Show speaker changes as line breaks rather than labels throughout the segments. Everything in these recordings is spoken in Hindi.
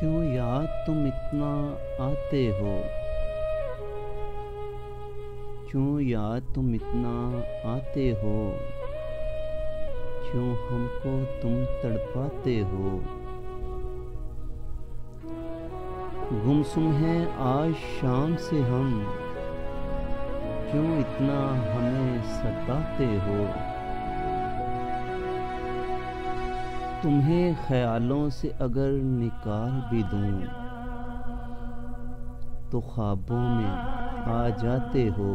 क्यों याद तुम इतना आते हो? क्यों याद तुम इतना आते हो? क्यों हमको तुम तड़पाते हो? गुमसुम है आज शाम से हम। क्यों इतना हमें सताते हो? तुम्हें ख्यालों से अगर निकाल भी दूँ तो ख्वाबों में आ जाते हो।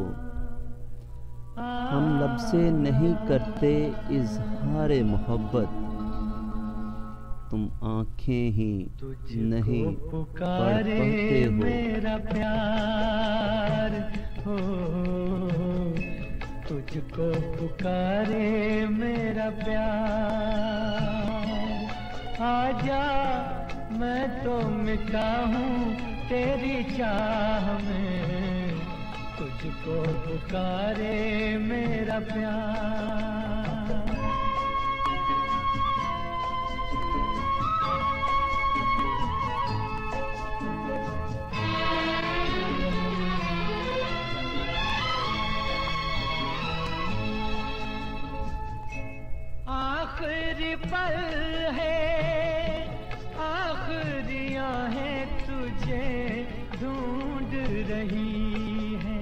हम लब से नहीं करते इजहार मोहब्बत। तुम आँखें ही नहीं पुकारे हो।
मेरा प्यार हो तुझको पुकारे मेरा प्यार। आजा, मैं तो मिटा हूँ तेरी चाह में। तुझको पुकारे मेरा प्यार। आखिरी पल है तुझे ढूंढ रही है।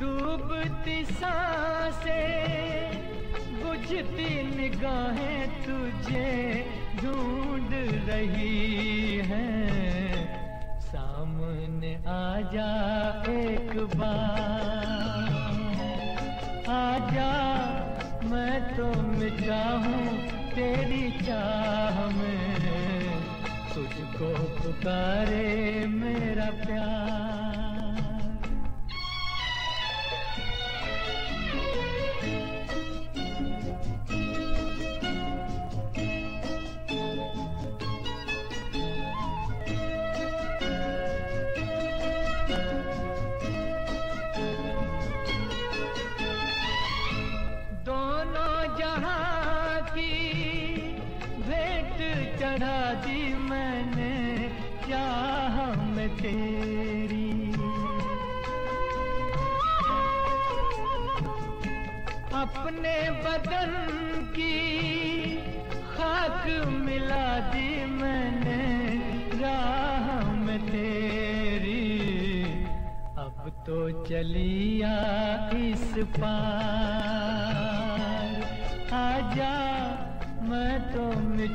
डूबती साँसें, बुझती निगाहें तुझे ढूंढ रही हैं। सामने आ जा एक बार। आजा, मैं तो मिटा तेरी चाह में तुझको पुकारे मेरा प्यार। दोनों जहाँ की भेंट चढ़ा दी मैंने, क्या हम तेरी? अपने बदन की खाक मिला दी मैंने, राह में तेरी। अब तो चलिया इस पार आजा मैं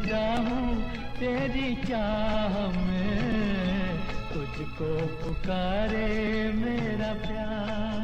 जाऊँ तेरी चाह में तुझको पुकारे मेरा प्यार।